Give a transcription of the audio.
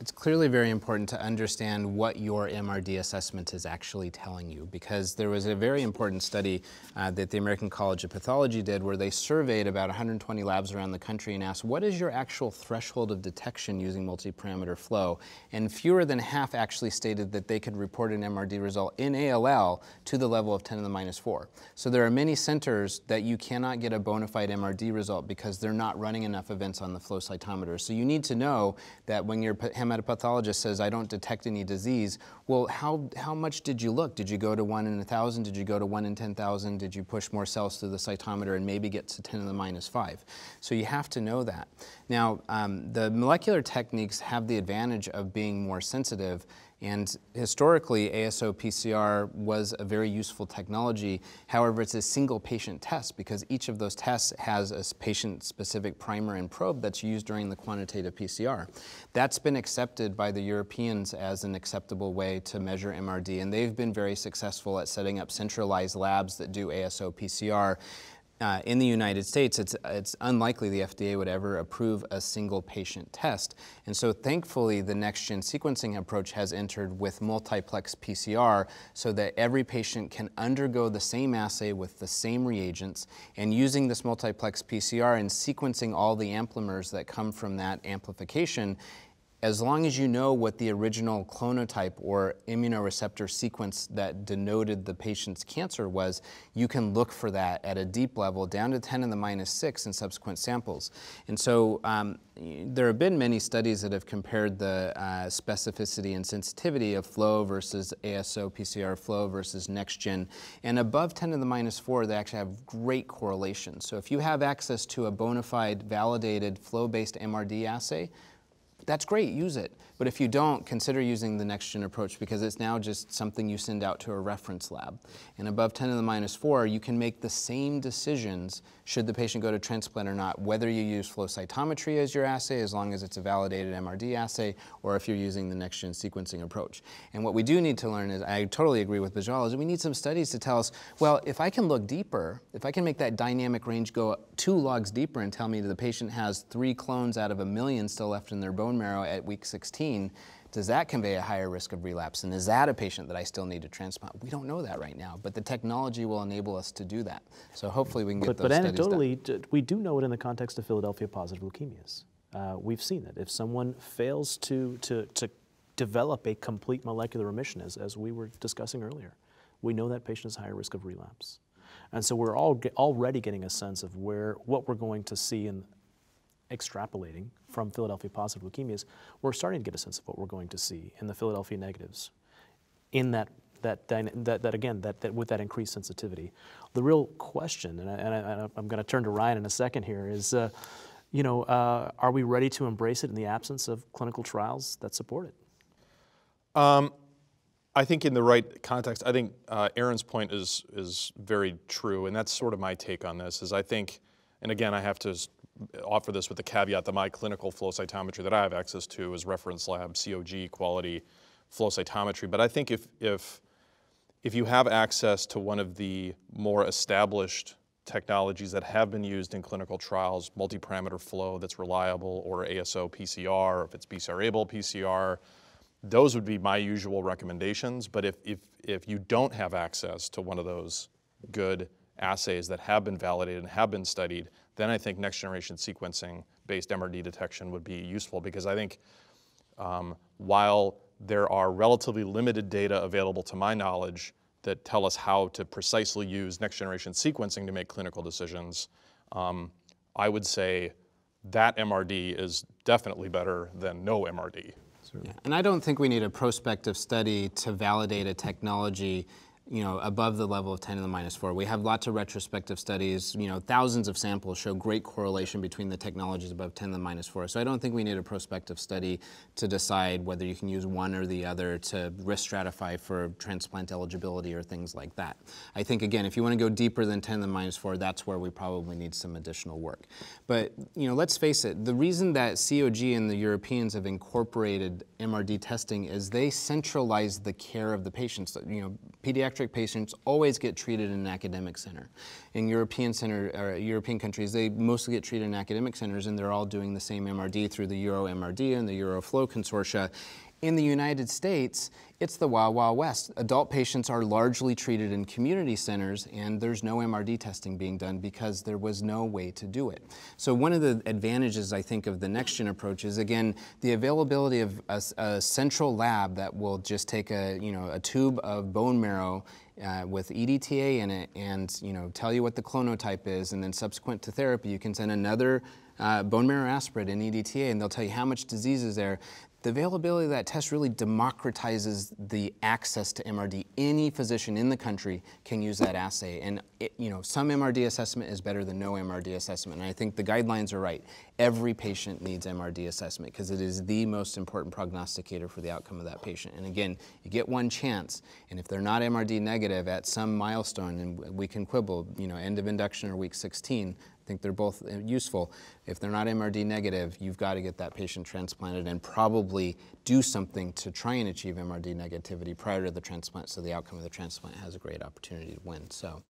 It's clearly very important to understand what your MRD assessment is actually telling you because there was a very important study uh, that the American College of Pathology did where they surveyed about 120 labs around the country and asked what is your actual threshold of detection using multi-parameter flow and fewer than half actually stated that they could report an MRD result in ALL to the level of 10 to the minus 4. So there are many centers that you cannot get a bona fide MRD result because they're not running enough events on the flow cytometer. So you need to know that when your hematopathologist says, I don't detect any disease, well, how, how much did you look? Did you go to 1 in a 1,000? Did you go to 1 in 10,000? Did you push more cells through the cytometer and maybe get to 10 to the minus 5? So you have to know that. Now, um, the molecular techniques have the advantage of being more sensitive and historically, ASO PCR was a very useful technology. However, it's a single patient test because each of those tests has a patient specific primer and probe that's used during the quantitative PCR. That's been accepted by the Europeans as an acceptable way to measure MRD, and they've been very successful at setting up centralized labs that do ASO PCR uh, in the United States, it's, it's unlikely the FDA would ever approve a single patient test. And so thankfully, the next gen sequencing approach has entered with multiplex PCR so that every patient can undergo the same assay with the same reagents. And using this multiplex PCR and sequencing all the amplimers that come from that amplification, as long as you know what the original clonotype or immunoreceptor sequence that denoted the patient's cancer was, you can look for that at a deep level down to 10 in the minus 6 in subsequent samples. And so um, there have been many studies that have compared the uh, specificity and sensitivity of flow versus ASO PCR flow versus next-gen. And above 10 to the minus 4, they actually have great correlation. So if you have access to a bona fide validated flow-based MRD assay, that's great, use it. But if you don't, consider using the next-gen approach because it's now just something you send out to a reference lab. And above 10 to the minus 4, you can make the same decisions should the patient go to transplant or not, whether you use flow cytometry as your assay, as long as it's a validated MRD assay, or if you're using the next-gen sequencing approach. And what we do need to learn is, I totally agree with Bijal, is we need some studies to tell us, well, if I can look deeper, if I can make that dynamic range go two logs deeper and tell me that the patient has three clones out of a million still left in their bone marrow at week 16, does that convey a higher risk of relapse? And is that a patient that I still need to transplant? We don't know that right now, but the technology will enable us to do that. So hopefully we can get but, those But anecdotally, done. we do know it in the context of Philadelphia positive leukemias. Uh, we've seen it. If someone fails to, to, to develop a complete molecular remission, as, as we were discussing earlier, we know that patient has higher risk of relapse. And so we're all get, already getting a sense of where what we're going to see in extrapolating from Philadelphia positive leukemias, we're starting to get a sense of what we're going to see in the Philadelphia negatives. In that, that, that, that again, that, that with that increased sensitivity. The real question, and, I, am going to turn to Ryan in a second here, is, uh, you know, uh, are we ready to embrace it in the absence of clinical trials that support it? Um, I think in the right context, I think uh, Aaron's point is is very true, and that's sort of my take on this. Is I think, and again, I have to offer this with the caveat that my clinical flow cytometry that I have access to is reference lab COG quality flow cytometry. But I think if, if, if you have access to one of the more established technologies that have been used in clinical trials, multi-parameter flow that's reliable, or ASO PCR, if it's BCR-ABL PCR, those would be my usual recommendations. But if, if, if you don't have access to one of those good assays that have been validated and have been studied, then I think next generation sequencing based MRD detection would be useful because I think um, while there are relatively limited data available to my knowledge that tell us how to precisely use next generation sequencing to make clinical decisions, um, I would say that MRD is definitely better than no MRD. Yeah. And I don't think we need a prospective study to validate a technology you know, above the level of 10 to the minus 4. We have lots of retrospective studies, you know, thousands of samples show great correlation between the technologies above 10 to the minus 4. So I don't think we need a prospective study to decide whether you can use one or the other to risk stratify for transplant eligibility or things like that. I think, again, if you want to go deeper than 10 to the minus 4, that's where we probably need some additional work. But, you know, let's face it, the reason that COG and the Europeans have incorporated MRD testing is they centralize the care of the patients. You know, pediatric patients always get treated in an academic center. In European center or European countries, they mostly get treated in academic centers, and they're all doing the same MRD through the Euro MRD and the EuroFlow consortia. In the United States, it's the Wild Wild West. Adult patients are largely treated in community centers, and there's no MRD testing being done because there was no way to do it. So one of the advantages, I think, of the next-gen approach is, again, the availability of a, a, central lab that will just take a, you know, a tube of bone marrow uh, with EDTA in it and, you know, tell you what the clonotype is, and then subsequent to therapy, you can send another uh, bone marrow aspirate in EDTA, and they'll tell you how much disease is there. The availability of that test really democratizes the access to MRD. Any physician in the country can use that assay. And it, you know, some MRD assessment is better than no MRD assessment. And I think the guidelines are right. Every patient needs MRD assessment because it is the most important prognosticator for the outcome of that patient. And again, you get one chance. And if they're not MRD negative at some milestone, and we can quibble, you know, end of induction or week 16, think they're both uh, useful. If they're not MRD negative, you've got to get that patient transplanted and probably do something to try and achieve MRD negativity prior to the transplant so the outcome of the transplant has a great opportunity to win. So.